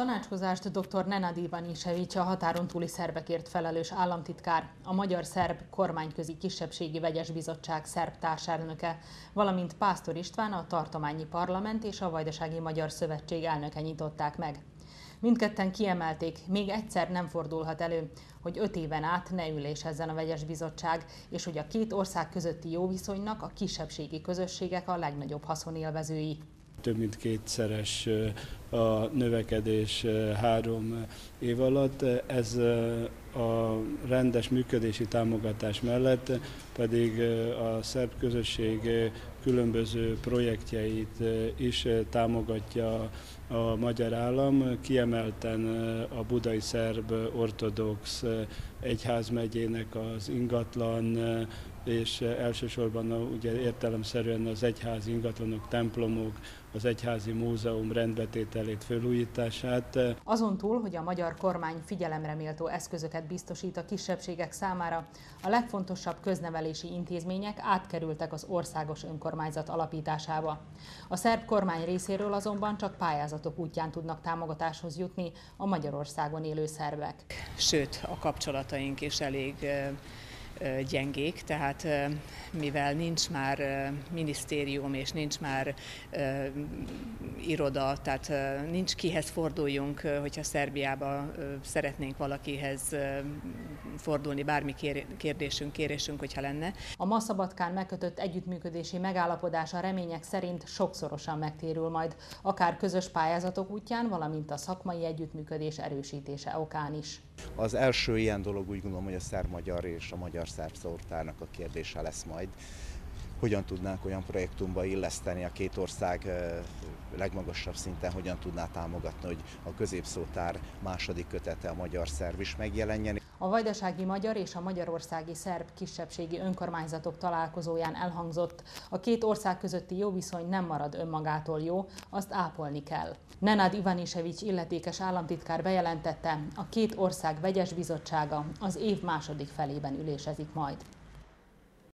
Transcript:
tanácskozást dr. Nenad Ivanisevics, a határon túli szerbekért felelős államtitkár, a Magyar-Szerb Kormányközi Kisebbségi Vegyes Bizottság szerb társelnöke, valamint Pásztor István, a Tartományi Parlament és a Vajdasági Magyar Szövetség elnöke nyitották meg. Mindketten kiemelték, még egyszer nem fordulhat elő, hogy öt éven át ne ülésezzen a vegyes bizottság, és hogy a két ország közötti jó viszonynak a kisebbségi közösségek a legnagyobb haszonélvezői több mint kétszeres a növekedés három év alatt. Ez a rendes működési támogatás mellett pedig a szerb közösség különböző projektjeit is támogatja a magyar állam, kiemelten a budai szerb ortodox egyházmegyének az ingatlan és elsősorban ugye értelemszerűen az egyházi ingatlanok, templomok, az egyházi múzeum rendbetételét, felújítását. Azon túl, hogy a magyar kormány figyelemre méltó eszközöket biztosít a kisebbségek számára, a legfontosabb köznevelési intézmények átkerültek az országos önkormányzat alapításába. A szerb kormány részéről azonban csak pályázatok útján tudnak támogatáshoz jutni a Magyarországon élő szerbek. Sőt, a kapcsolataink is elég gyengék, tehát mivel nincs már minisztérium és nincs már iroda, tehát nincs kihez forduljunk, hogyha Szerbiába szeretnénk valakihez fordulni, bármi kérdésünk, kérésünk, hogyha lenne. A ma Szabadkán megkötött együttműködési megállapodás a remények szerint sokszorosan megtérül majd, akár közös pályázatok útján, valamint a szakmai együttműködés erősítése okán is. Az első ilyen dolog úgy gondolom, hogy a szerb-magyar és a magyar-szerb szortárnak a kérdése lesz majd hogyan tudnánk olyan projektumba illeszteni a két ország legmagasabb szinten, hogyan tudná támogatni, hogy a középszótár második kötete a magyar szerv is megjelenjen. A vajdasági magyar és a magyarországi szerb kisebbségi önkormányzatok találkozóján elhangzott, a két ország közötti jó viszony nem marad önmagától jó, azt ápolni kell. Nenad Ivanisevics illetékes államtitkár bejelentette, a két ország vegyes bizottsága az év második felében ülésezik majd.